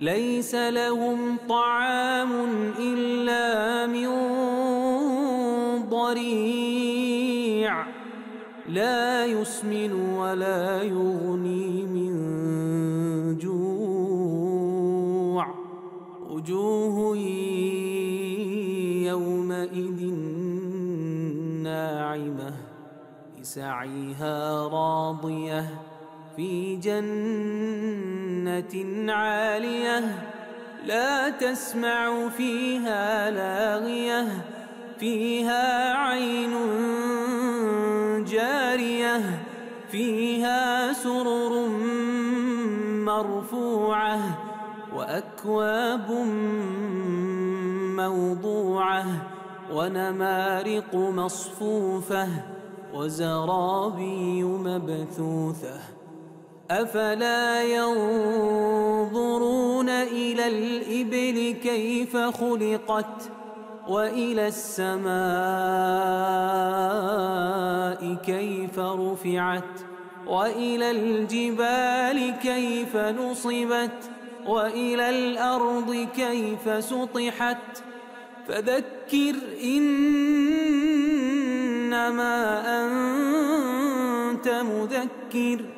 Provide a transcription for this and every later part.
ليس لهم طعام إلا من ضريع. لا يسمن ولا يغني من جوع. وجوه يومئذ ناعمة لسعيها راضية. في جنة عالية لا تسمع فيها لاغية فيها عين جارية فيها سرر مرفوعة وأكواب موضوعة ونمارق مصفوفة وزرابي مبثوثة. أفلا ينظرون إلى الإبل كيف خلقت وإلى السماء كيف رفعت وإلى الجبال كيف نصبت وإلى الأرض كيف سطحت فذكر إنما أنت مذكر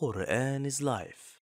Quran is life